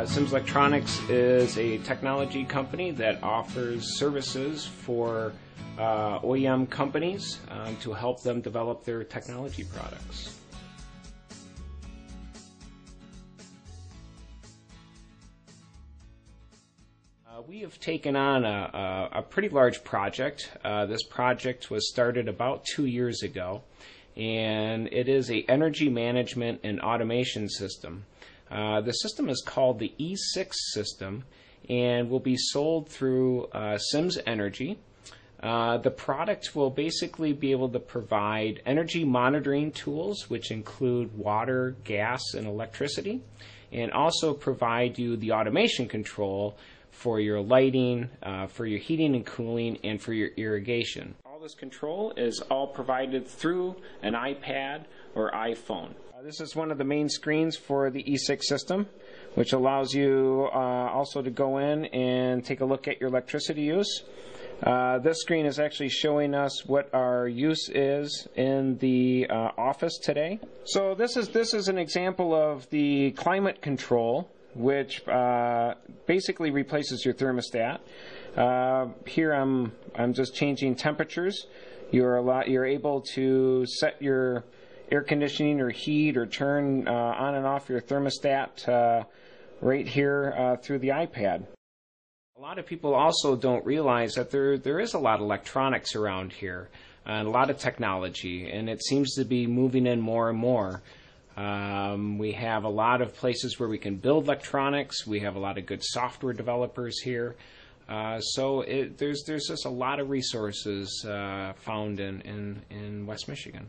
Uh, Simms Electronics is a technology company that offers services for uh, OEM companies um, to help them develop their technology products. Uh, we have taken on a, a, a pretty large project. Uh, this project was started about two years ago, and it is a energy management and automation system. Uh, the system is called the E6 system, and will be sold through uh, Simms Energy. Uh, the product will basically be able to provide energy monitoring tools, which include water, gas, and electricity, and also provide you the automation control for your lighting, uh, for your heating and cooling, and for your irrigation. This control is all provided through an iPad or iPhone. Uh, this is one of the main screens for the E6 system, which allows you uh, also to go in and take a look at your electricity use. Uh, this screen is actually showing us what our use is in the uh, office today. So this is this is an example of the climate control, which uh, basically replaces your thermostat. Uh, here I'm I'm just changing temperatures. You're a lot, you're able to set your air conditioning or heat or turn uh, on and off your thermostat uh, right here through the iPad. A lot of people also don't realize that there there is a lot of electronics around here and a lot of technology, and it seems to be moving in more and more. Um, we have a lot of places where we can build electronics. We have a lot of good software developers here. Uh, so it, there's there's just a lot of resources uh, found in, in, in West Michigan.